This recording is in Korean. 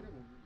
배들이 뭐.